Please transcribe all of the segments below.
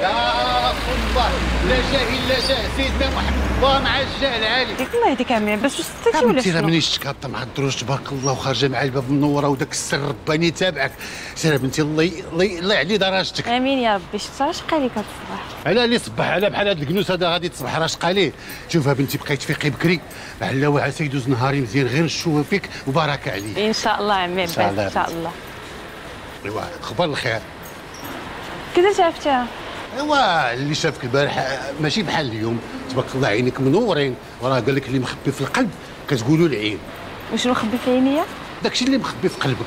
يا رسول الله لا جاه الا جاه سيدنا محمد الله مع الجاه العالي ديك الله يهديك عمي باش ستتي ولا بنتي راه شنو؟ منين شتك هابطه مع الدروج تبارك الله وخارجه مع الباب منورة وداك السر رباني تابعك. سير بنتي الله الله يعلي درجتك آمين يا ربي شفت اش قالك هاد الصباح؟ على اللي صبح على بحال هاد الكنوس هذا غادي تصبح راشق عليه شوف بنتي بقيت فيقي بكري لعل وعسى يدوز نهاري مزيان غير نشوف فيك وبارك عليك. إن شاء الله عمي عباس إن شاء الله أيوا أخبار الخير. كيفاش عرفتيها؟ ايوا اللي شافك البارح ماشي بحال اليوم. تبارك الله عينيك منورين. وراه قال لك اللي مخبي في القلب كتقولوا العين. وشنو مخبي في عينيا؟ داكشي اللي مخبي في قلبك.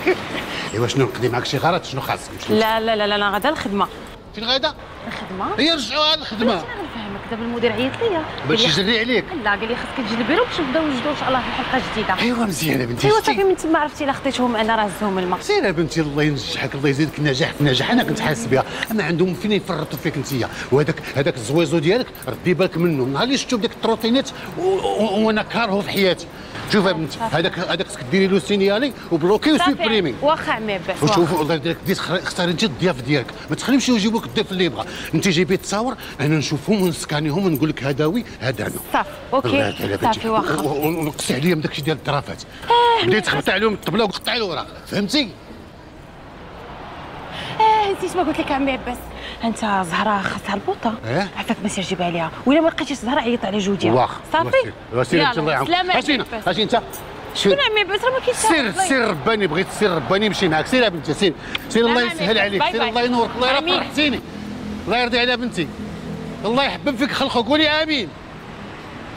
ايوا شنو نقضي معاك شي غلط شنو خاصك؟ لا لا لا لا غدا الخدمة. فين غادا الخدمة؟ هي رجعوا على الخدمة. دابا المدير عيط ليا. باش يجري عليك. لا قال لي خاصك تجي البيرو باش نبداو نجدو إن شاء الله في حلقة جديدة. ايوا مزيانة بنتي ايوا؟ صافي من تما عرفتي إلا خديتهم أنا راه هزهم الماء. سير يا بنتي الله ينجحك الله يزيدك النجاح في النجاح أنا كنت حاسس بها. اما عندهم فين يفرطوا فيك انت وهذاك هذاك الزويزو ديالك ردي بالك منه. نهار اللي شفتو بديك التروتينات وأنا كارهه في حياتي. شوف يا بنتي هذاك هذاك خصك ديري له سينيالي وبلوكي وسوبريمي واخا عمي. وشوف الله يديرك خر- اختاري انت الضياف ديالك. ما تخليهمش يجيبوك الضيف اللي يبغى. انت جايبي تصاور أنا نشوفهم ونسكانيهم ونقول لك هداوي هذا أنا صافي أوكي. صافي واخا. و- و- ونقصي عليهم داكشي ديال الطرافات. بديت تقطع عليهم الطبلة وقطعي الوراق فهمتي؟ آه نسيت ما قلت لك عمي عباس. أنت زهرة خاصها البوطة. إيه؟ عفاك ما سير جيبها ليها ولا ما لقيتيش زهرة عيط على جوجها واخ صافي؟ وسير الله يعاونك اش فينا. اش انت. شكون عمي عباس راه ما كاينش سير سير رباني بغيت سير رباني يمشي معاك. سير يا بنتي سير. سير الله يسهل. عليك. سير. الله ينورك الله. فرحتيني الله يرضي على بنتي. الله يحبب فيك خلقه. قولي آمين.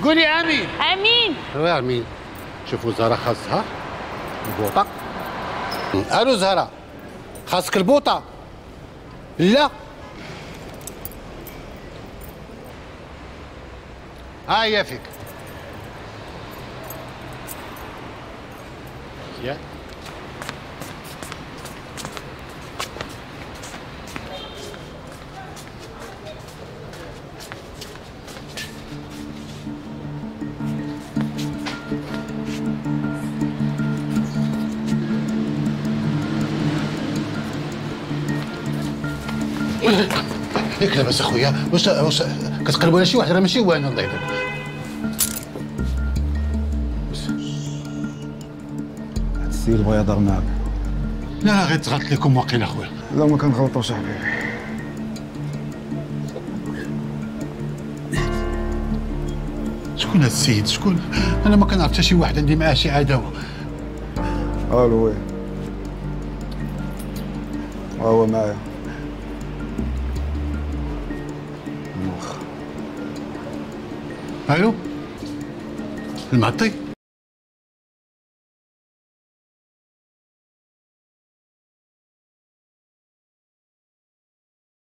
قولي آمين. آمين. ايوا آمين. شوفوا زهره خاصها. البوطة. ألو زهرة. خاصك البوطة. لا. ها هي فيك. يا. ياك لاباس اخويا. واش واش كتقلبوا على شي واحد؟ راه ماشي وأنا الله يبارك. السيد بغى يهضر معاك. لا لا غير تغلط لكم واقيلا اخويا. لا ما كنغلطوش حبيبي شكون هذا السيد؟ شكون؟ أنا ما كنعرف حتى شي واحد عندي معاه شي عداوة. ألو وي. ها هو معايا. ألو المعطي